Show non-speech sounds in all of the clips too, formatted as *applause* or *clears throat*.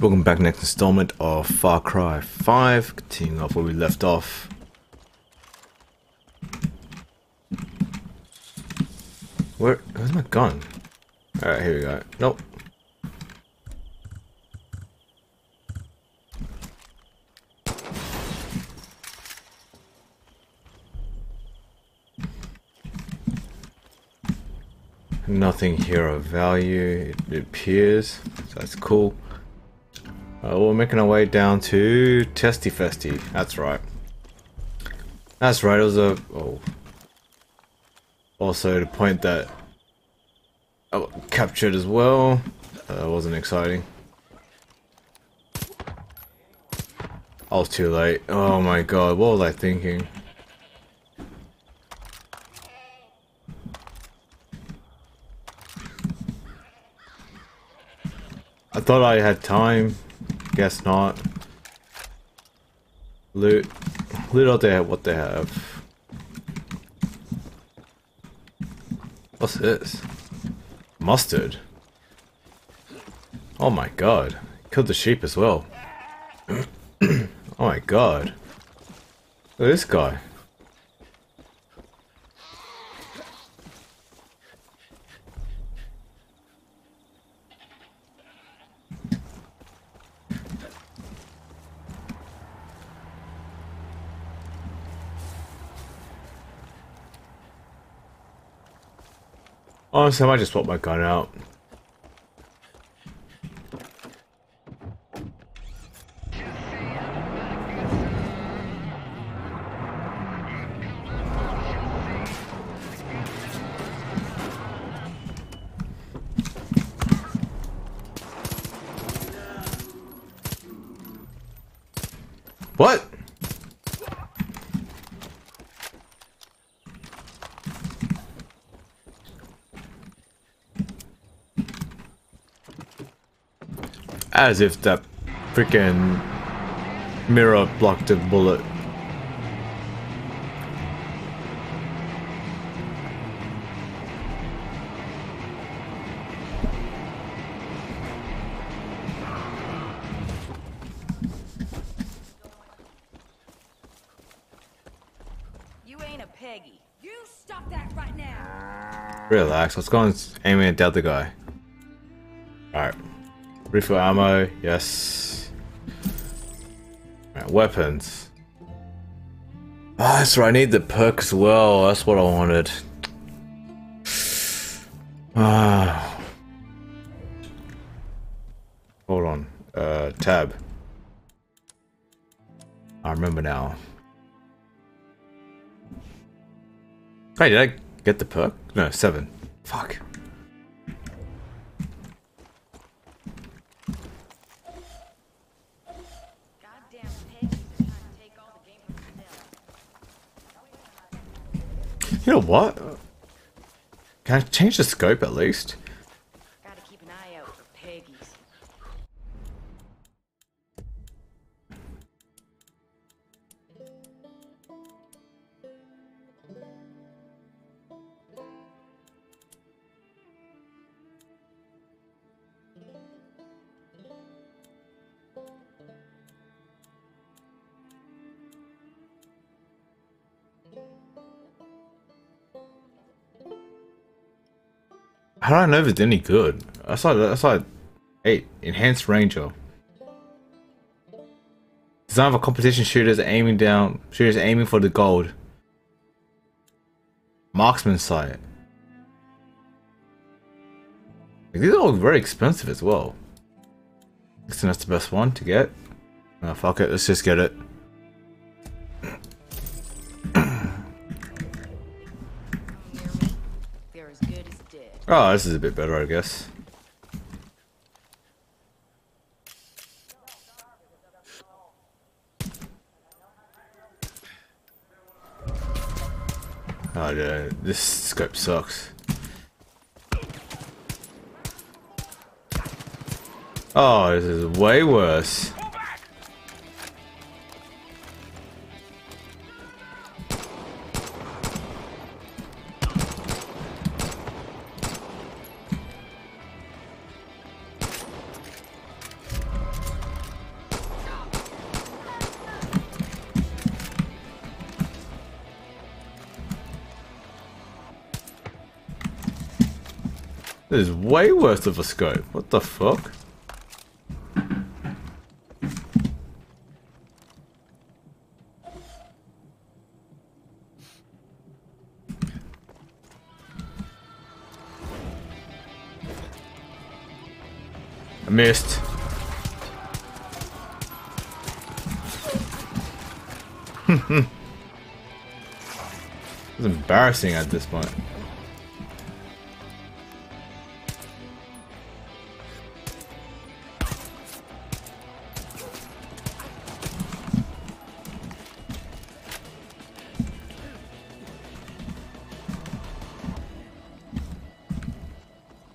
Welcome back next installment of Far Cry 5, continuing off where we left off. Where, where's my gun? Alright, here we go. Nope. Nothing here of value, it appears, so that's cool. Uh, we're making our way down to Testy Festy. That's right. That's right. It was a oh. Also, the point that I captured as well. Uh, wasn't exciting. I was too late. Oh my god, what was I thinking? I thought I had time. Guess not. Loot. Loot out there what they have. What's this? Mustard. Oh my god. Killed the sheep as well. *clears throat* oh my god. Look at this guy. Honestly, I might just swap my gun out. What? As if that freaking mirror blocked the bullet. You ain't a Peggy. You stop that right now. Relax, let's go and aim at the other guy. Refill ammo, yes. Alright, weapons. Ah, that's right, I need the perk as well. That's what I wanted. Ah. Hold on. Uh, tab. I remember now. Hey, did I get the perk? No, seven. Fuck. What? Can I change the scope at least? I know if it's any good? I saw I saw eight enhanced ranger. Design for competition shooters aiming down shooters aiming for the gold. Marksman sight. These are all very expensive as well. I think that's the best one to get. Oh, fuck it, let's just get it. Oh, this is a bit better, I guess. Oh, yeah, this scope sucks. Oh, this is way worse. This is way worse of a scope. What the fuck? I missed. *laughs* it's embarrassing at this point.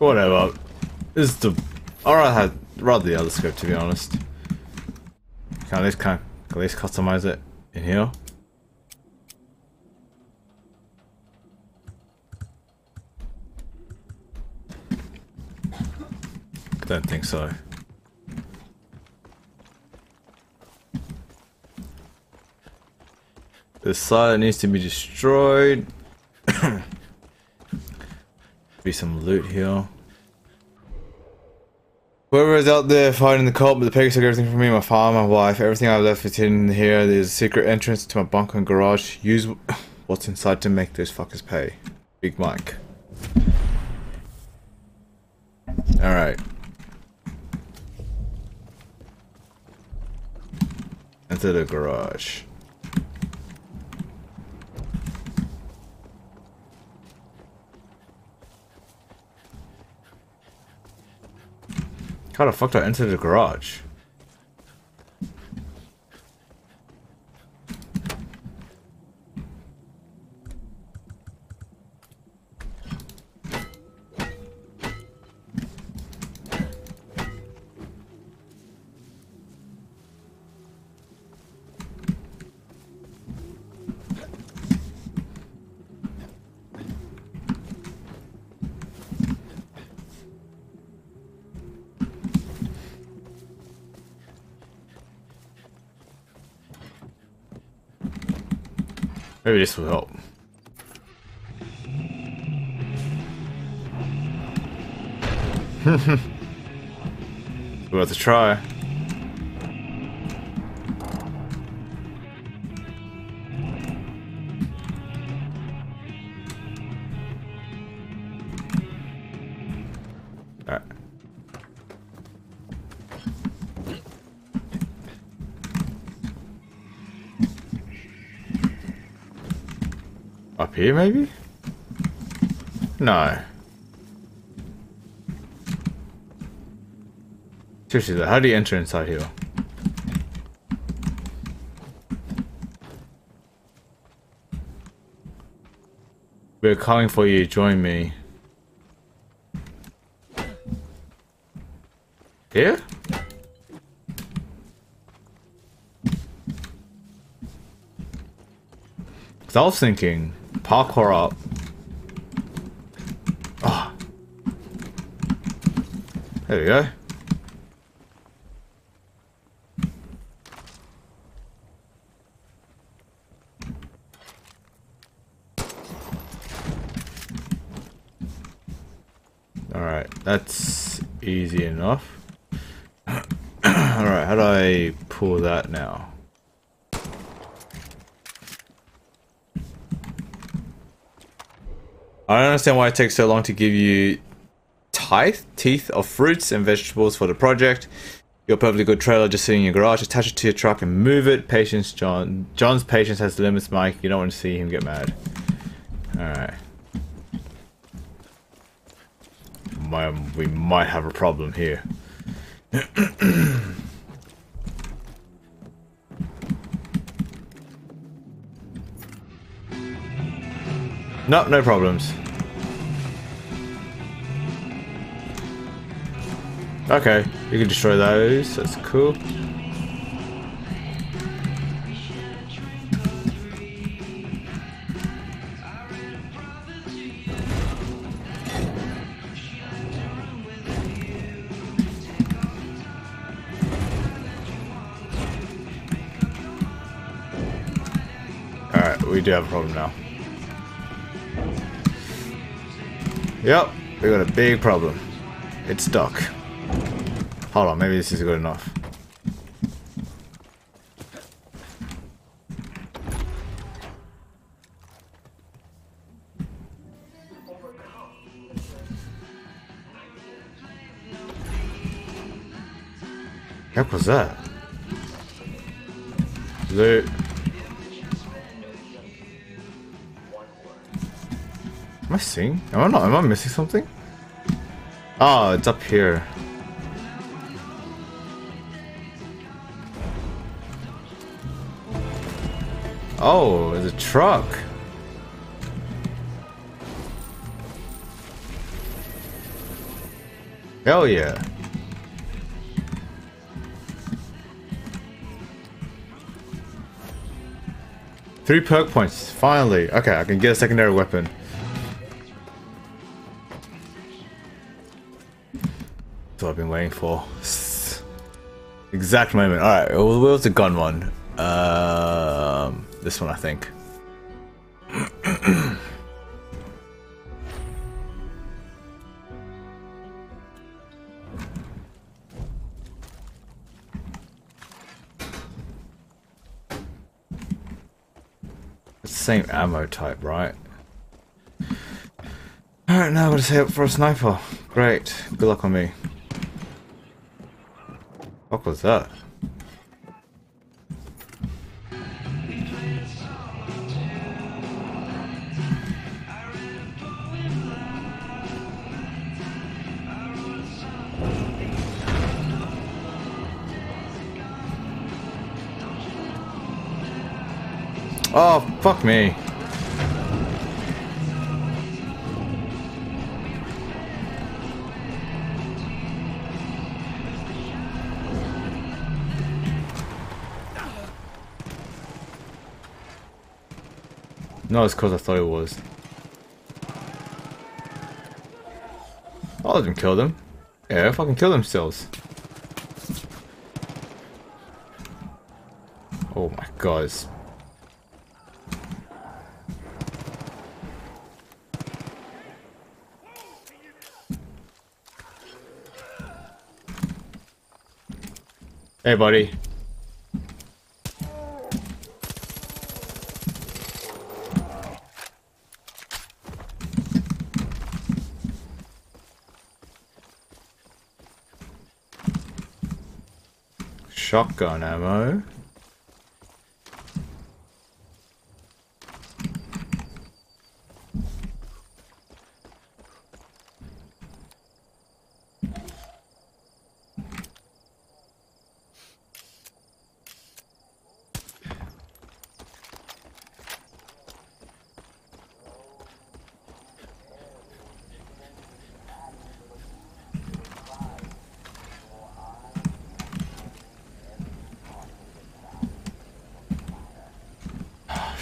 Whatever. This is the. I had rather the other scope to be honest. Can at least can at least customize it in here. Don't think so. The side needs to be destroyed. *coughs* be some loot here. Whoever is out there fighting the cult, but the pigs took everything from me, my farm, my wife, everything I've left is hidden here. There's a secret entrance to my bunker and garage. Use what's inside to make those fuckers pay. Big Mike. Alright. Enter the garage. How the fuck do I enter the garage? Maybe this will help. *laughs* Worth a try. Here, maybe? No. Seriously, though, how do you enter inside here? We're calling for you, join me. Here? Cause I was thinking, parkour up. Oh. Ah. There we go. Alright, that's easy enough. *coughs* Alright, how do I pull that now? I don't understand why it takes so long to give you tithe, teeth of fruits and vegetables for the project. Your perfectly good trailer just sitting in your garage. Attach it to your truck and move it. Patience, John. John's patience has limits, Mike. You don't want to see him get mad. Alright. We might have a problem here. *coughs* no, no problems. Okay, you can destroy those. That's cool. Alright, we do have a problem now. Yep, We got a big problem. It's stuck. Hold on, maybe this is good enough. Heck was that? Loot. Am I seeing? Am I not? Am I missing something? Oh, it's up here. Oh, it's a truck. Hell yeah. Three perk points, finally. Okay, I can get a secondary weapon. That's what I've been waiting for. Exact moment. Alright, what was the gun one? Um, this one, I think. It's the same ammo type, right? Alright, now I gotta say up for a sniper. Great. Good luck on me. What was that? Fuck me. No, it's because I thought it was. Of them killed them. Yeah, fucking kill themselves. Oh my god, it's Hey, buddy. Shotgun ammo.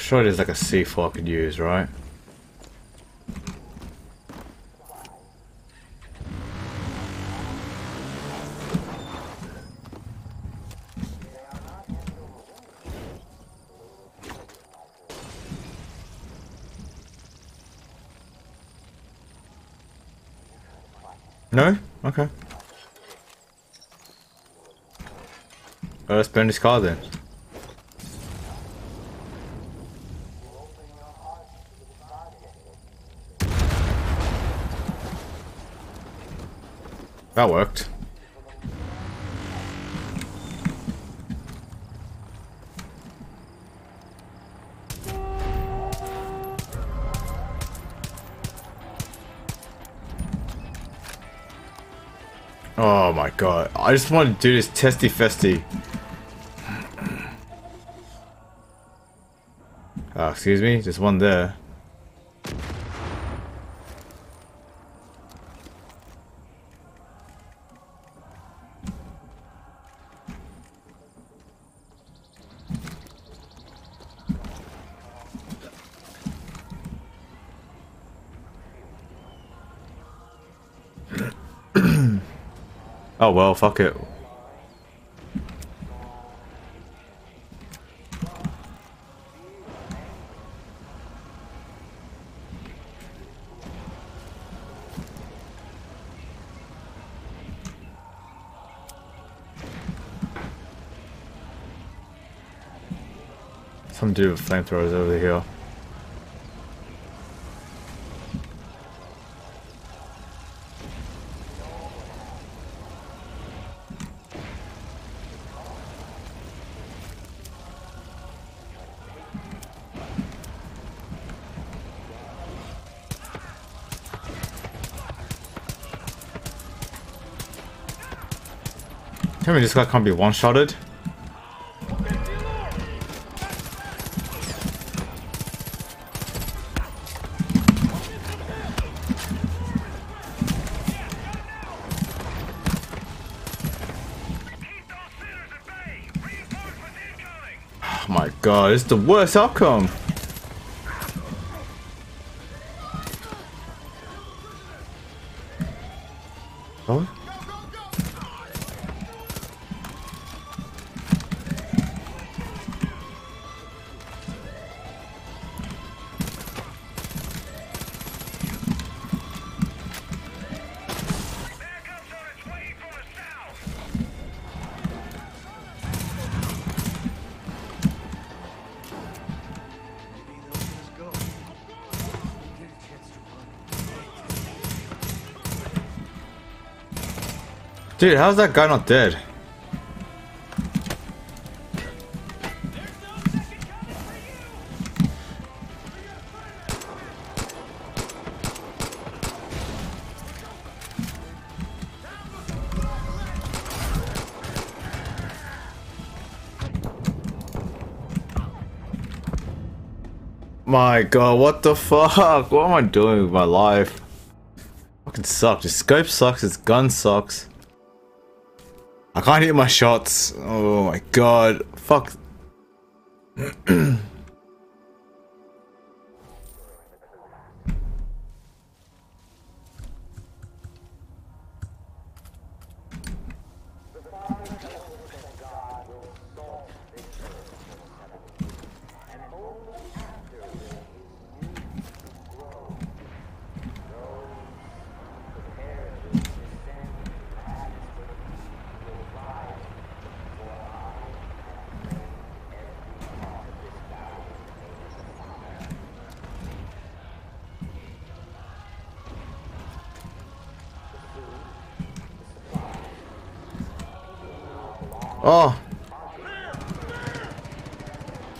Sure, there's like a C4 I could use, right? No? Okay. Let's burn this car then. That worked. Oh my god. I just want to do this testy festy. Oh, excuse me? Just one there. well, fuck it. Some dude with flamethrowers over here. Tell this guy can't be one-shotted? Oh *sighs* my god, it's the worst outcome! Dude, how's that guy not dead? My god, what the fuck? What am I doing with my life? Fucking sucks. The scope sucks, his gun sucks. I can't hit my shots. Oh my god. Fuck. *clears throat*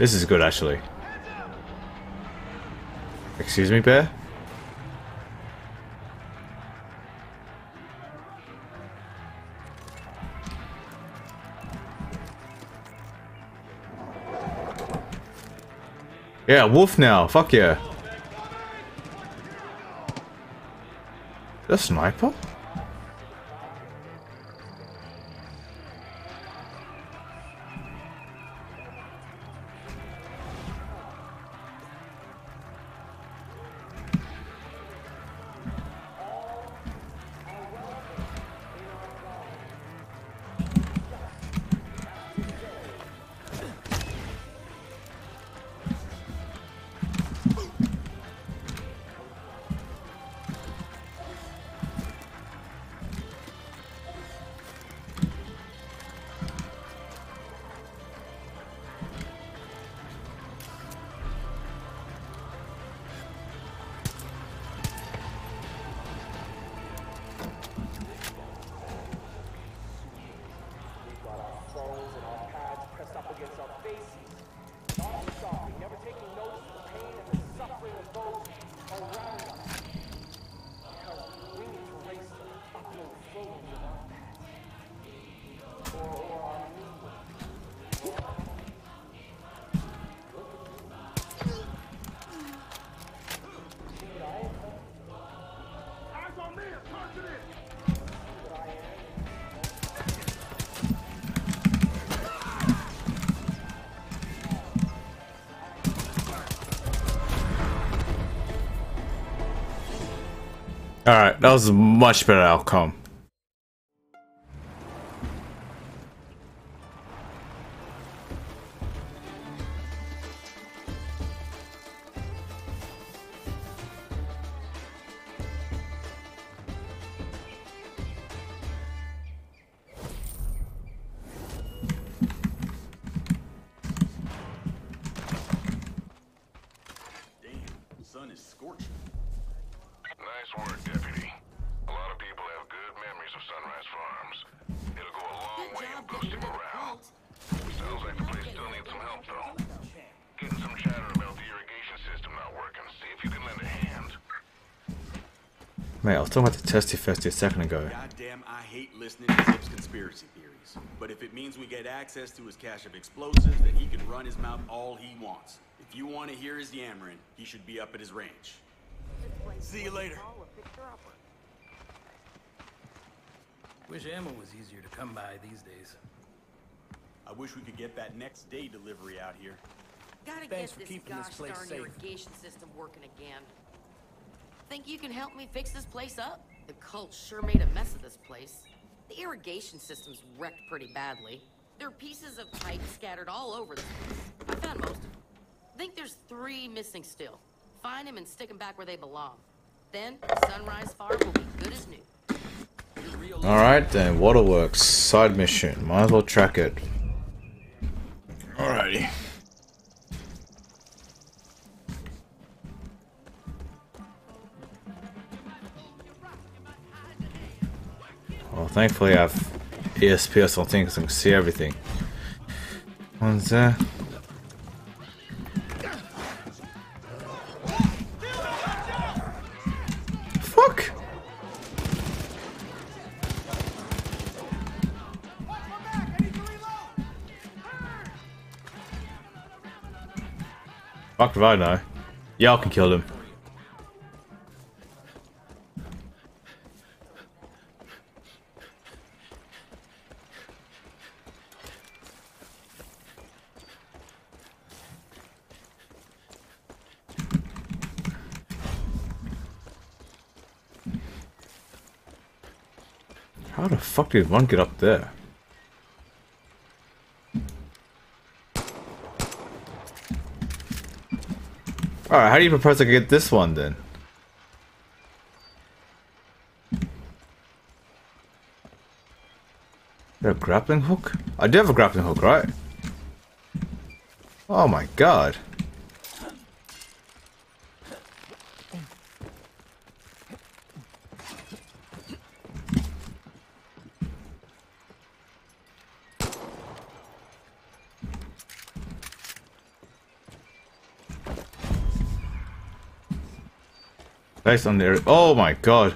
This is good, actually. Excuse me, bear? Yeah, wolf now. Fuck yeah. The sniper? Alright, that was a much better outcome. Talking about the testy festy a second ago. Goddamn, I hate listening to Zip's conspiracy theories. But if it means we get access to his cache of explosives, then he can run his mouth all he wants. If you want to hear his yammering, he should be up at his range. See you later. Wish ammo was easier to come by these days. I wish we could get that next day delivery out here. Gotta Thanks get for this keeping this gosh place darn safe. irrigation system working again. Think you can help me fix this place up? The cult sure made a mess of this place. The irrigation system's wrecked pretty badly. There are pieces of pipe scattered all over the place. I found most of them. Think there's three missing still. Find them and stick them back where they belong. Then, Sunrise Farm will be good as new. Alright then, Waterworks, side mission. Might as well track it. Thankfully I have ESPS on things and can see everything. One's there. Fuck! Fuck if I know. Y'all can kill him. How the fuck did one get up there? Alright, how do you propose to get this one then? A grappling hook? I do have a grappling hook, right? Oh my god. Based on there. Oh my god.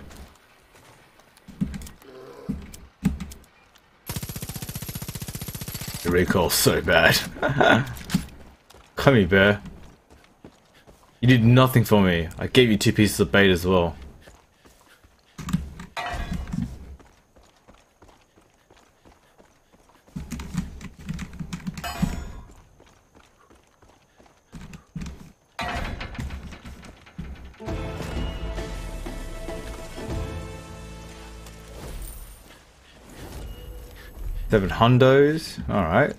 The recoil's so bad. *laughs* Come here, bear. You did nothing for me. I gave you two pieces of bait as well. Hundos. Alright.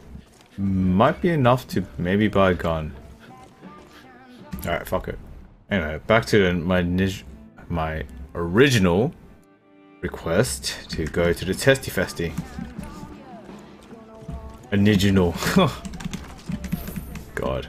Might be enough to maybe buy a gun. Alright, fuck it. Anyway, back to my my original request to go to the Testy Festy. Original. *laughs* God.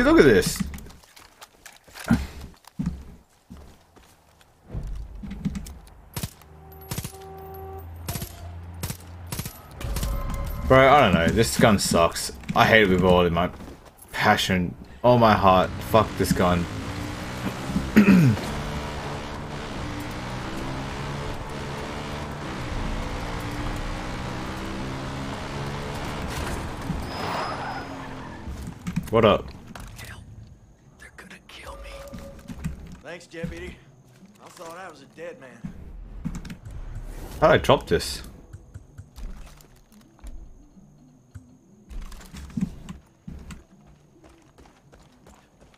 See, look at this. Bro, I don't know. This gun sucks. I hate it with all of my passion, all my heart. Fuck this gun. *clears throat* what up? Thanks, Deputy. I thought I was a dead man. How'd I drop this?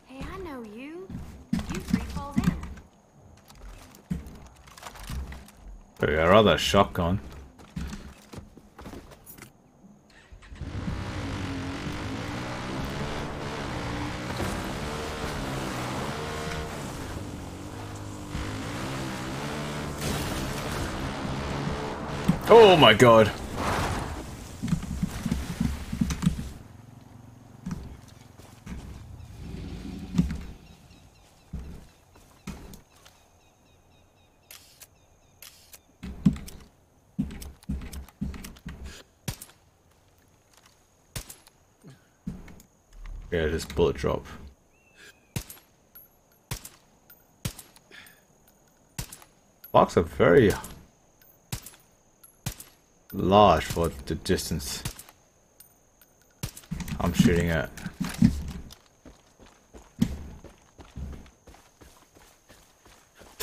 Hey, I know you. You three falls in. Oh, yeah, rather a shotgun. Oh my god. Yeah, just bullet drop. Box are very large for the distance I'm shooting at. *sighs*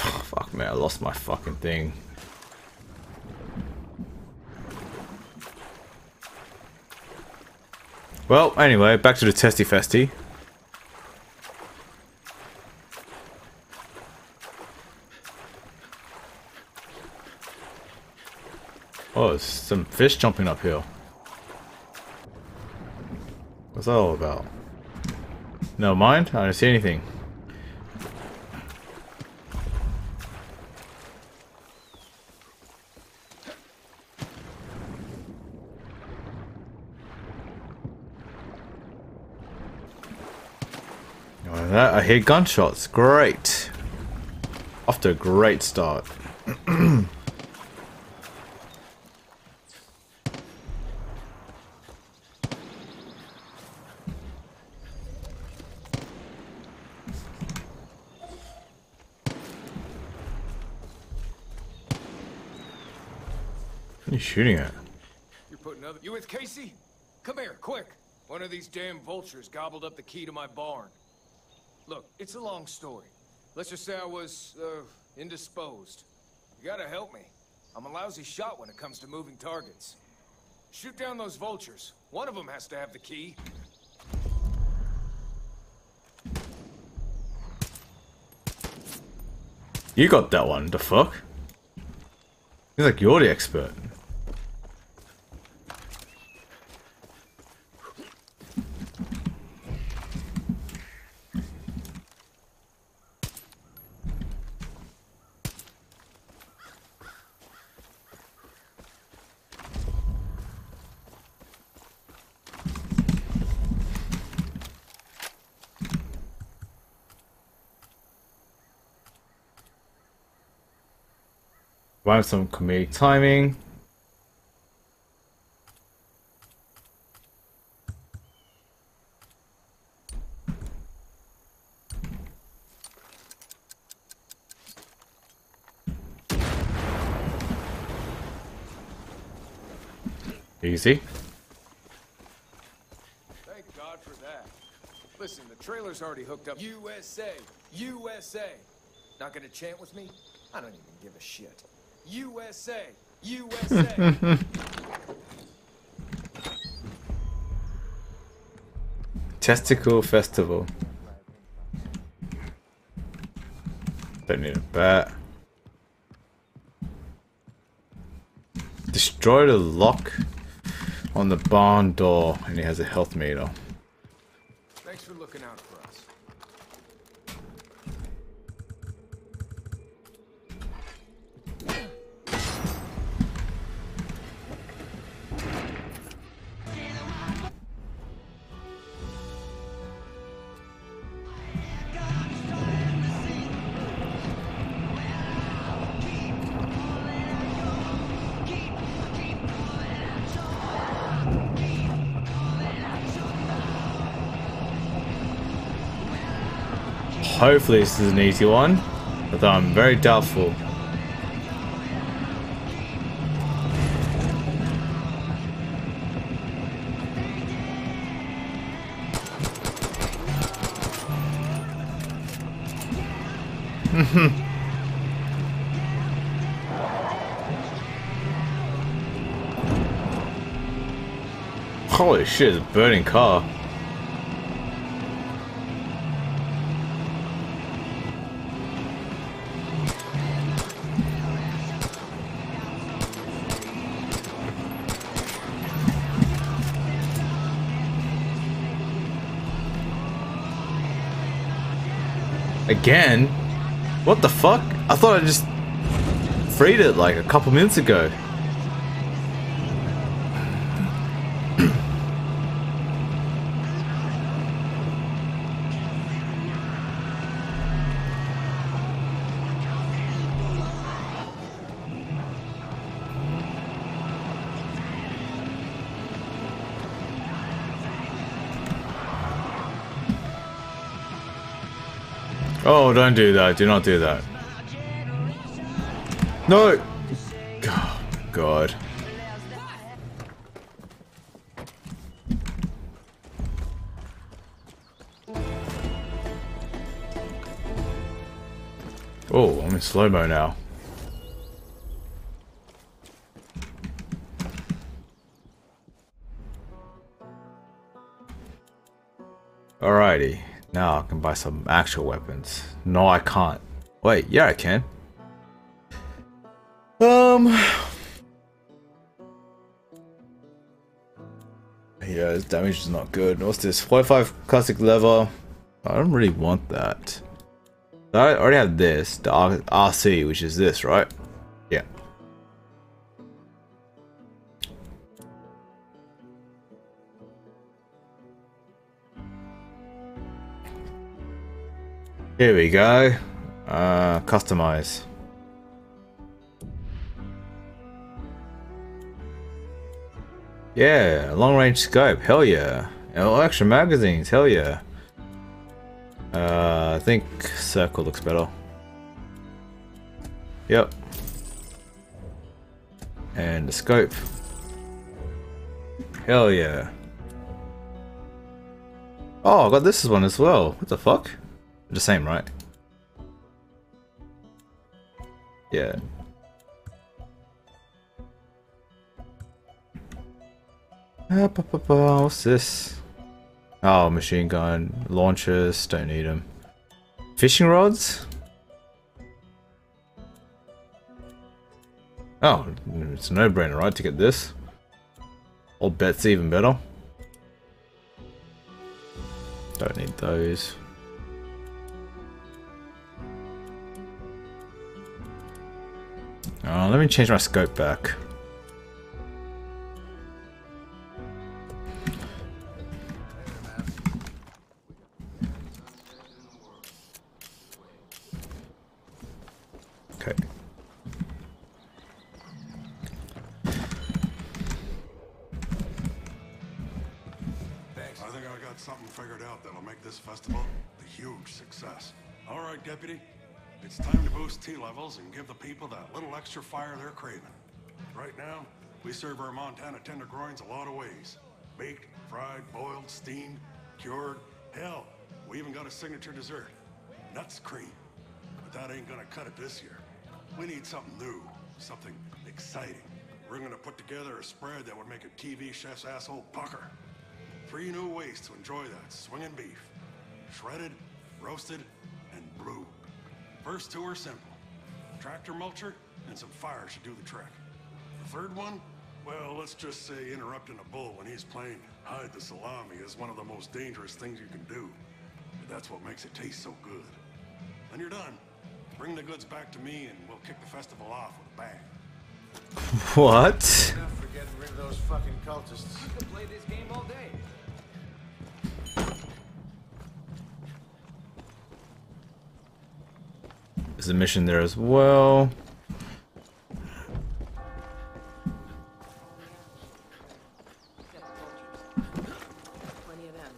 Oh, fuck man, I lost my fucking thing. Well, anyway, back to the testy festy. Oh, there's some fish jumping up here. What's that all about? No mind, I don't see anything. I hear gunshots. Great. Off to a great start. Shooting at? You're putting other. You with Casey? Come here, quick. One of these damn vultures gobbled up the key to my barn. Look, it's a long story. Let's just say I was, uh, indisposed. You gotta help me. I'm a lousy shot when it comes to moving targets. Shoot down those vultures. One of them has to have the key. You got that one, the fuck? Seems like you're the expert. Find some comedic timing. Easy. Thank God for that. Listen, the trailer's already hooked up. USA! USA! Not gonna chant with me? I don't even give a shit. USA! USA! *laughs* Testicle Festival. Don't need a bat. Destroy the lock on the barn door, and he has a health meter. Hopefully this is an easy one, but I'm very doubtful. *laughs* Holy shit, it's a burning car. Again? What the fuck? I thought I just freed it like a couple minutes ago. Don't do that. Do not do that. No! Oh, God. Oh, I'm in slow-mo now. Now I can buy some actual weapons. No, I can't. Wait, yeah, I can. Um. Yeah, his damage is not good. What's this? 45 classic lever. I don't really want that. I already have this, the RC, which is this, right? Yeah. Here we go. Uh, customize. Yeah, long range scope, hell yeah. Oh, extra magazines, hell yeah. Uh, I think circle looks better. Yep. And the scope. Hell yeah. Oh, I got this one as well. What the fuck? The same, right? Yeah. Ah, ba, what's this? Oh, machine gun, launchers, don't need them. Fishing rods? Oh, it's a no-brainer, right, to get this? Old bet's even better. Don't need those. Oh, let me change my scope back. Okay. I think I got something figured out that'll make this festival a huge success. All right, deputy. It's time to boost T levels and give the people that little extra fire they're craving. Right now, we serve our Montana tendergroins a lot of ways. Baked, fried, boiled, steamed, cured. Hell, we even got a signature dessert. Nuts cream. But that ain't gonna cut it this year. We need something new, something exciting. We're gonna put together a spread that would make a TV chef's asshole pucker. Three new ways to enjoy that swinging beef. Shredded, roasted, and blue. First two are simple. Tractor mulcher and some fire should do the trick. The third one? Well, let's just say interrupting a bull when he's playing hide the salami is one of the most dangerous things you can do. But that's what makes it taste so good. When you're done, bring the goods back to me and we'll kick the festival off with a bang. *laughs* What? Enough For getting rid of those fucking cultists. You could play this game all day. There's a mission there as well. Plenty of them.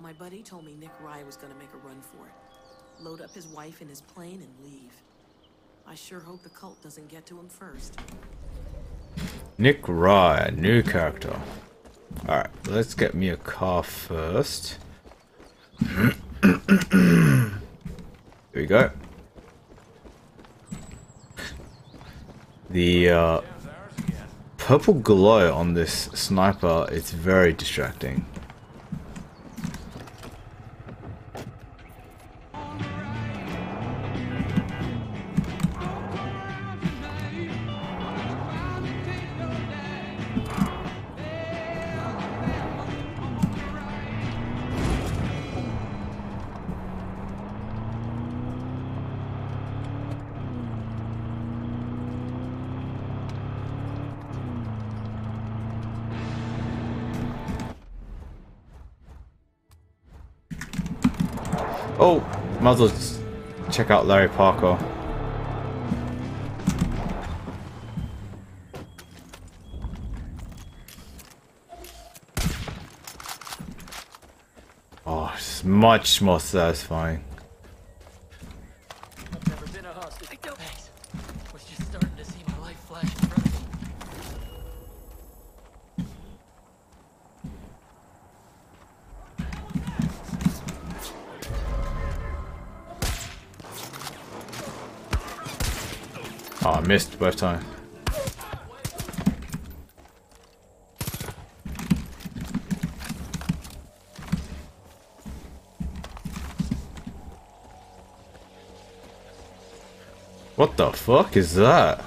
My buddy told me Nick Rye was gonna make a run for it. Load up his wife in his plane and leave. I sure hope the cult doesn't get to him first. Nick Rye, new character. Alright, let's get me a car first. *clears throat* Here we go. The uh, purple glow on this sniper is very distracting. As well check out Larry Parker. Oh, it's much more satisfying. Oh, I missed both times. What the fuck is that?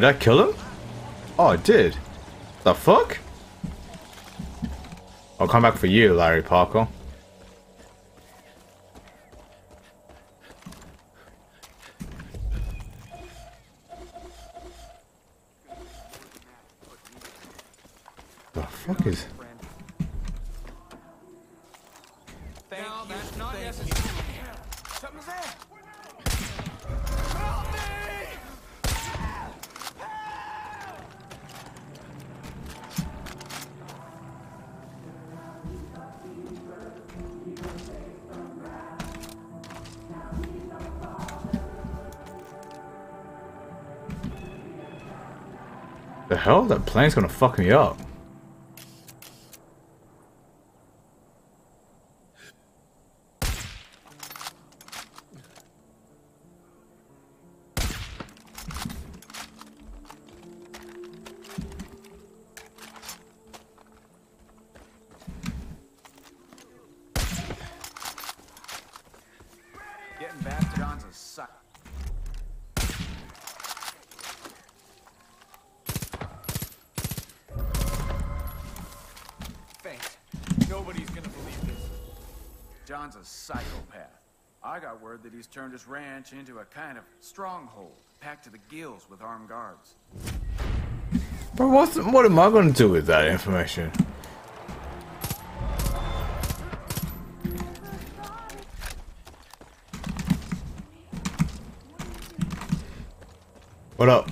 Did I kill him? Oh, I did. The fuck? I'll come back for you, Larry Parker. Plane's gonna fuck me up. John's a psychopath. I got word that he's turned his ranch into a kind of stronghold, packed to the gills with armed guards. But what am I gonna do with that information? What up?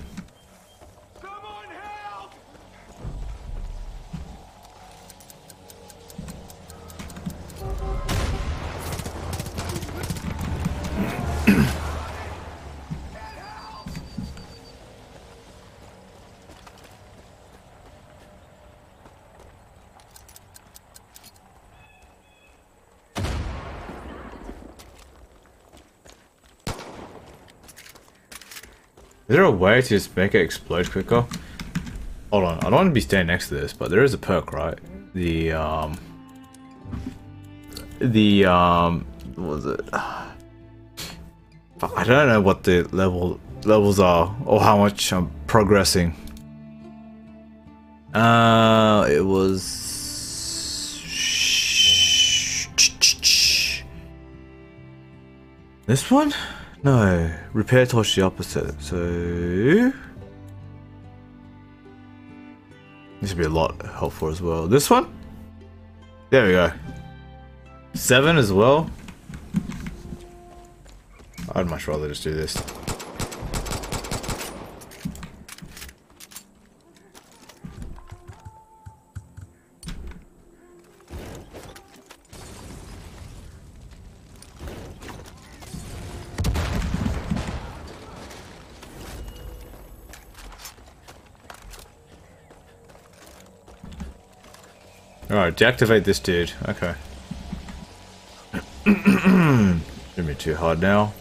Way to just make it explode quicker? Hold on, I don't want to be standing next to this, but there is a perk, right? The, um... The, um... What was it? *sighs* I don't know what the level levels are, or how much I'm progressing. Uh, it was... This one? No, repair torch the opposite. So this would be a lot helpful as well. This one? There we go. Seven as well. I'd much rather just do this. Alright, deactivate this dude. Okay. *clears throat* Shouldn't be too hard now.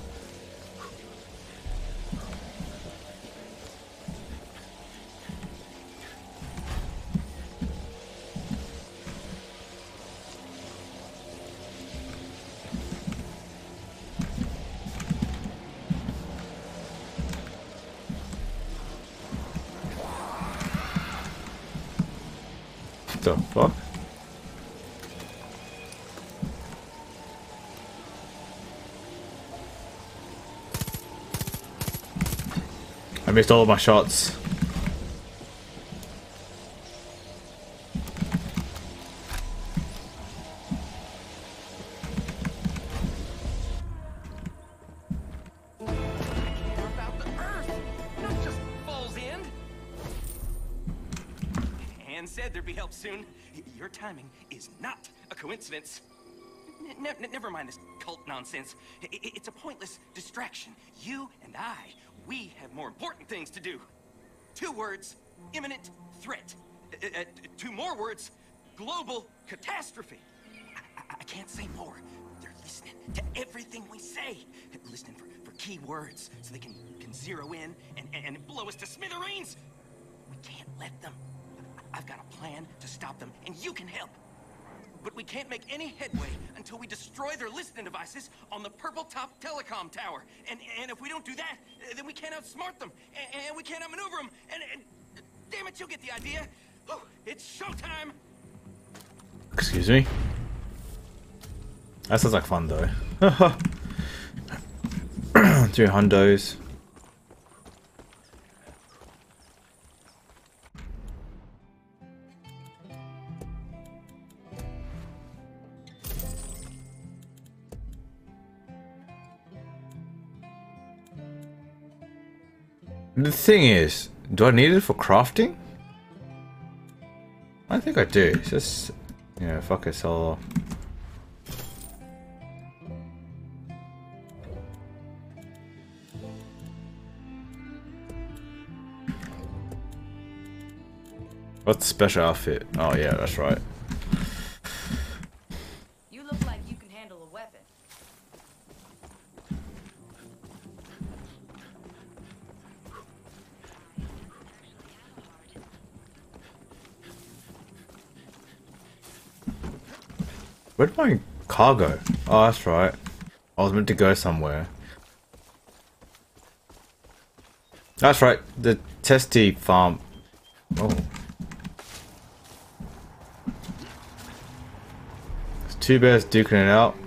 Missed all of my shots. coincidence. Ne- never mind this cult nonsense. It's a pointless You and I, we have more important things to do. Two words, imminent threat. Uh, uh, two more words, global catastrophe. I, I- I can't say more. They're listening to everything we say. Listening for, for key words so they can, can zero in and, and blow us to smithereens. We can't let them. I've got a plan to stop them, and you can help. But we can't make any headway until we destroy their listening devices on the Purple Top Telecom Tower. And, and if we don't do that, then we can't outsmart them, and, and we can't outmaneuver them. And, and damn it, you'll get the idea. Oh, it's showtime. Excuse me. That sounds like fun though. *laughs* Three hundos. The thing is, do I need it for crafting? I think I do. It's just, you know, fuck it, sell. What's special outfit? Oh yeah, that's right. You look like you can handle a weapon. Where'd my car go? Oh, that's right. I was meant to go somewhere. That's right, the testy farm. Oh. There's two bears duking it out.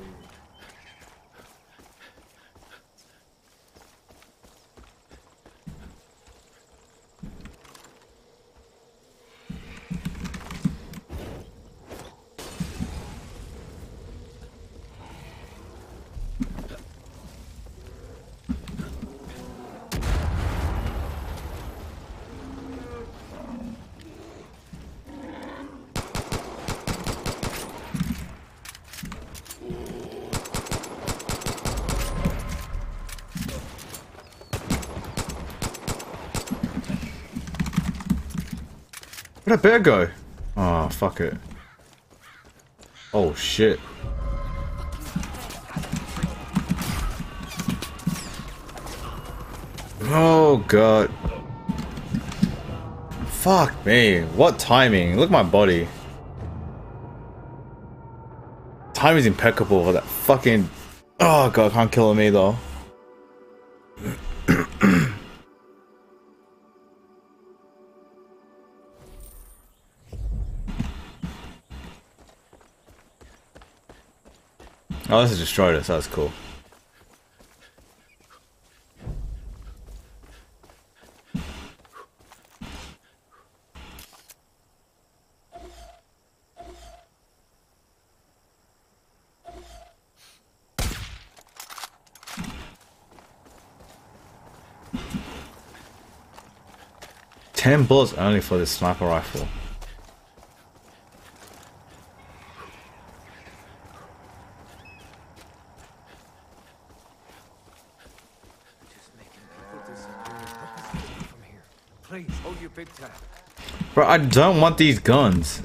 Where'd that bear go? Oh, fuck it. Oh, shit. Oh, God. Fuck me. What timing? Look at my body. Time is impeccable for that fucking... Oh, God, can't kill me, though. Oh, this has destroyed us. That's cool. Ten bullets only for this sniper rifle. Please, hold your big time. Bro, I don't want these guns.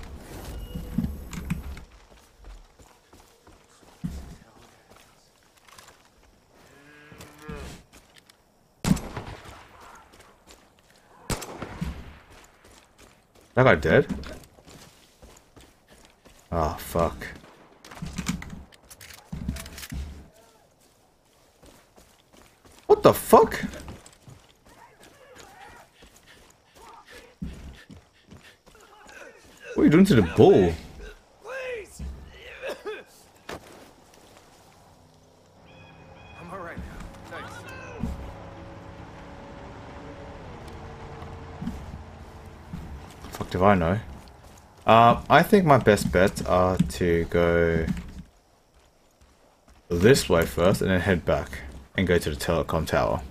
That guy dead? to the bull. do I know? Uh, I think my best bets are to go this way first and then head back and go to the telecom tower.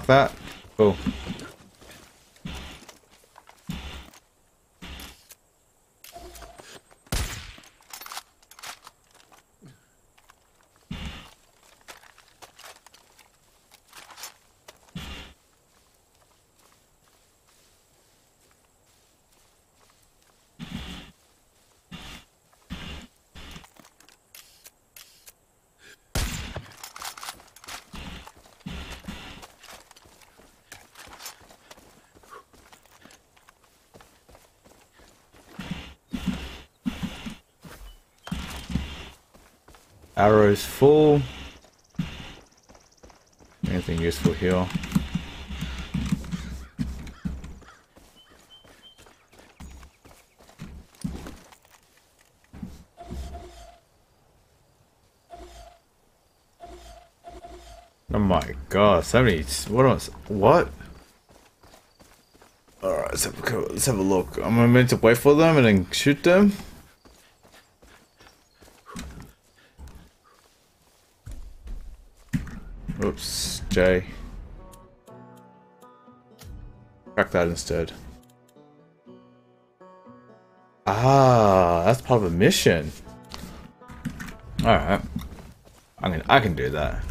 Not that. Cool. Here? Oh my god, so many. What else? What? Alright, let's, let's have a look. Am I meant to wait for them and then shoot them? Oops, J. Crack that instead. Ah, that's part of a mission. Alright. I mean, I can do that.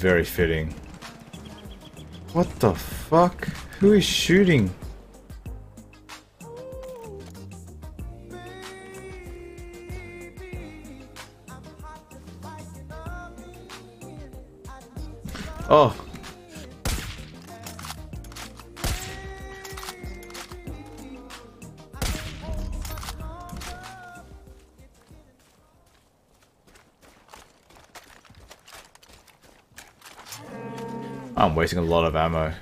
Very fitting. What the fuck? Who is shooting? Oh. Wasting a lot of ammo.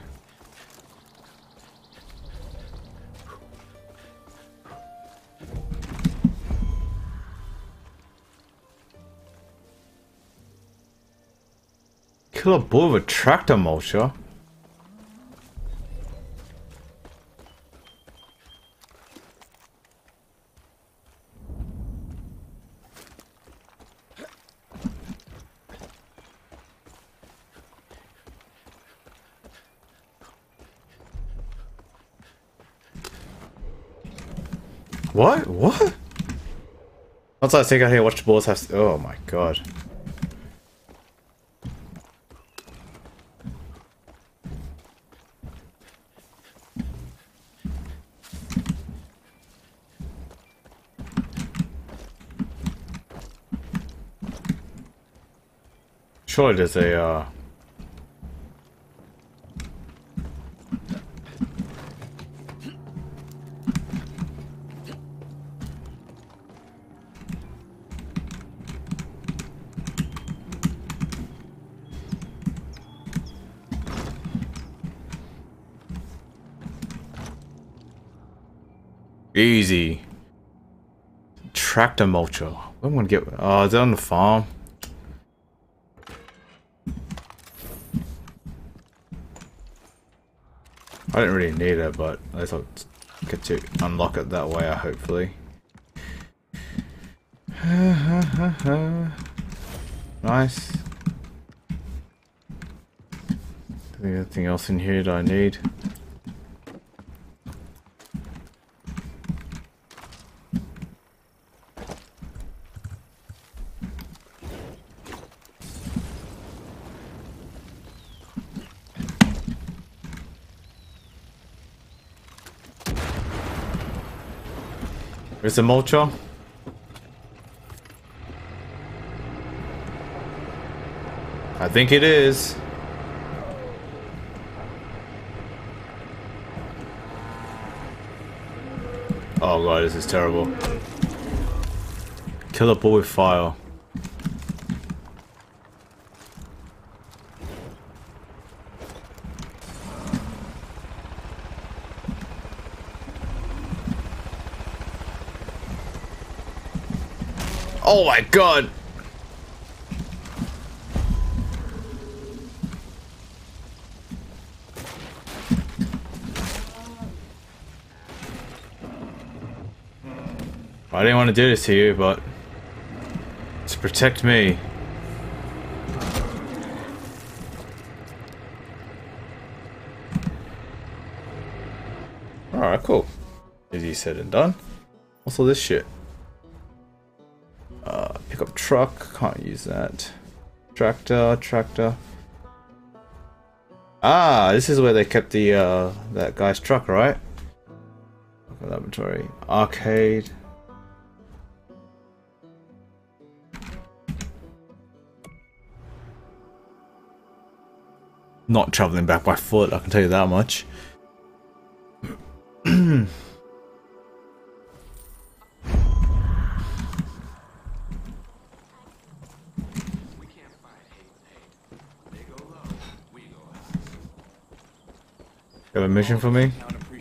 Kill a bull with a tractor mulcher? Once I think I hear watch the balls have. Oh my god. Surely there's a uh Tractor mulcher. I'm gonna get. Oh, is it on the farm? I didn't really need it, but I thought get to unlock it that way. Hopefully. *sighs* nice. Anything else in here that I need? Is the mulcher? I think it is. Oh god, this is terrible. Kill a bull with fire. Oh my god! I didn't want to do this to you, but to protect me. Alright, cool. Easy said and done. What's all this shit? Truck, can't use that. Tractor, tractor. Ah, this is where they kept the, uh, that guy's truck, right? Laboratory. Arcade. Not traveling back by foot, I can tell you that much. *clears throat* *clears throat* You have a mission for me?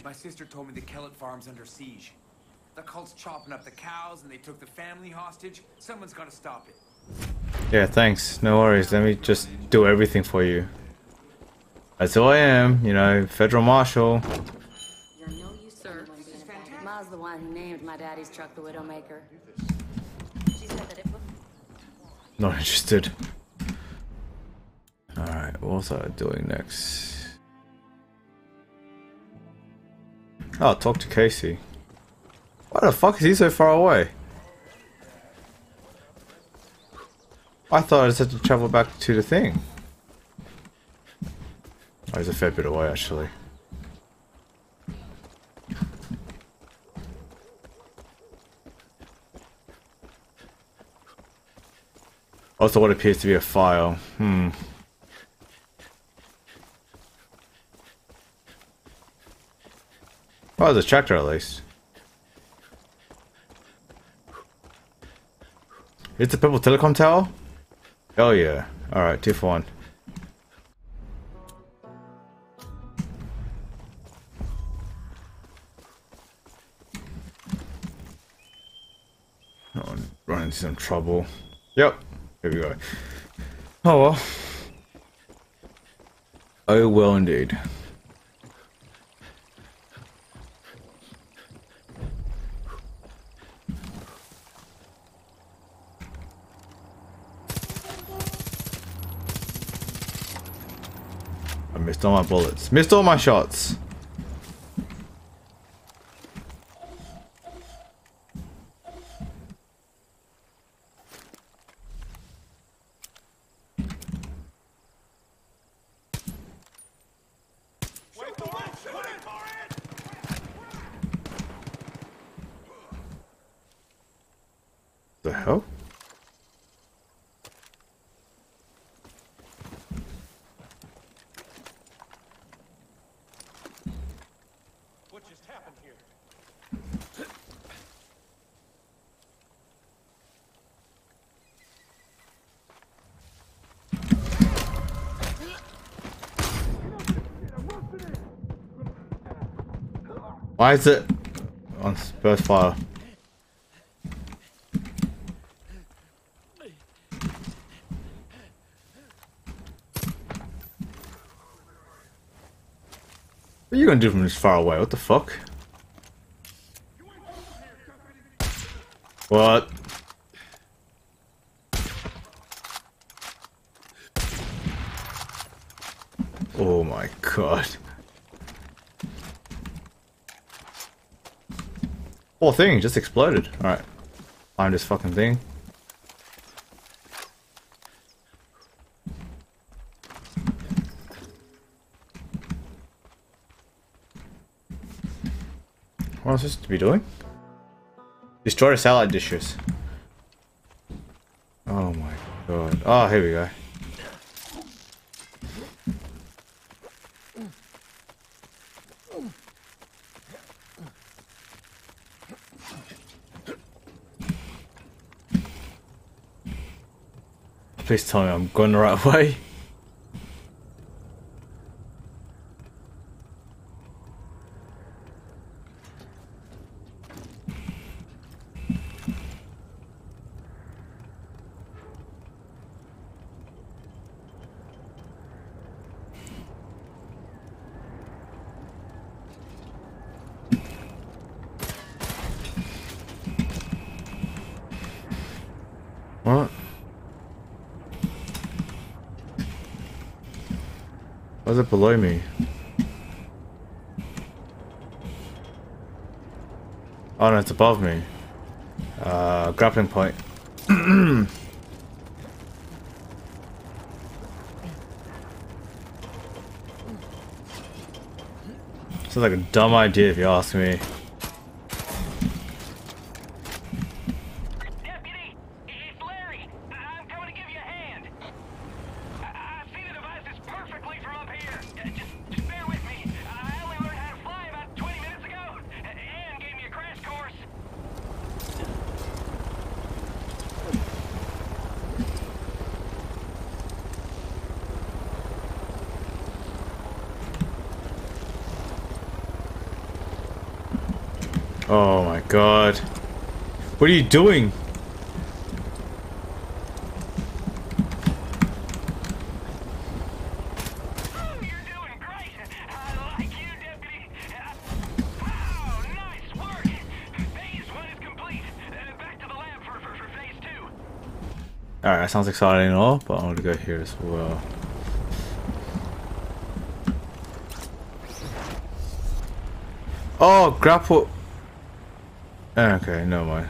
My sister told me the Kellett farm's under siege. The cult's chopping up the cows and they took the family hostage. Someone's gotta stop it. Yeah, thanks. No worries. Let me just do everything for you. That's who I am, you know, federal marshal. Sir, Ma's the one who named my daddy's truck the Widowmaker. She said that it was Not interested. Alright, what was I doing next? Oh, talk to Casey. Why the fuck is he so far away? I thought I just had to travel back to the thing. Oh, he's a fair bit away, actually. Also, what appears to be a file. Hmm. Oh, there's a tractor at least. It's the purple telecom tower? Hell yeah. Alright, two for one. Oh, run into some trouble. Yep. Here we go. Oh well. Oh well indeed. All my bullets. Missed all my shots. The hell? What just happened here? Why is it on burst fire? What are you gonna do from this far away? What the fuck? What? Oh my god. Whole thing just exploded. Alright. Find this fucking thing. What was this to be doing? Destroy the salad dishes. Oh my god. Oh, here we go. Please time I'm going the right way. Below me? Oh no, it's above me. Uh, grappling point. *clears throat* Sounds like a dumb idea if you ask me. What are you doing? Alright, that sounds exciting and all, but I'm gonna go here as well. Oh, grapple. Okay, no mind.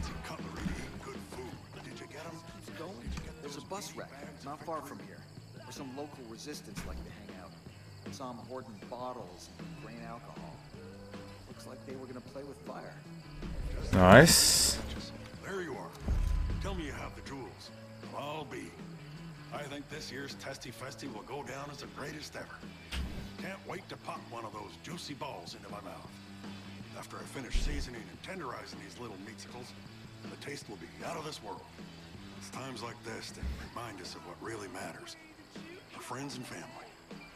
tenderizing these little meatsicles, the taste will be out of this world. It's times like this that remind us of what really matters. Our friends and family,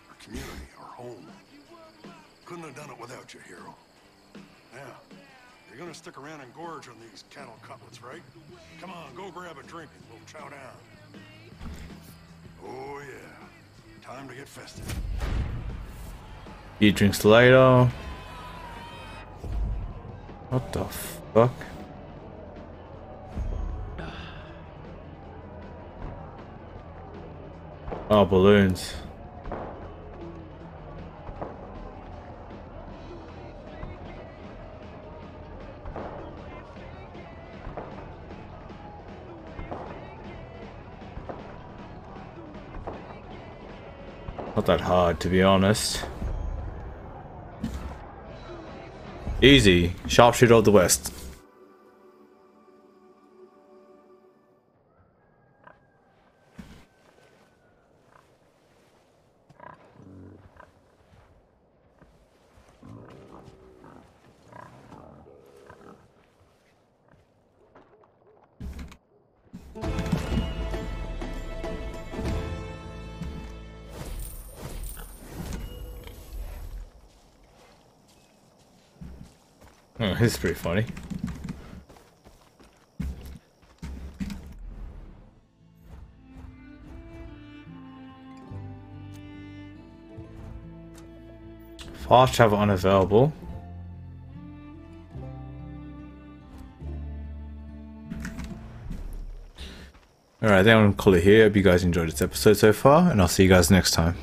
our community, our home. Couldn't have done it without you, hero. Yeah, you're gonna stick around and gorge on these cattle cutlets, right? Come on, go grab a drink and we'll chow down. Oh yeah, time to get festive. Eat drinks later. What the fuck? Oh, balloons. Not that hard, to be honest. Easy. Sharpshooter of the West. Is pretty funny. Fast travel unavailable. Alright, I think I'm going to call it here. Hope you guys enjoyed this episode so far, and I'll see you guys next time.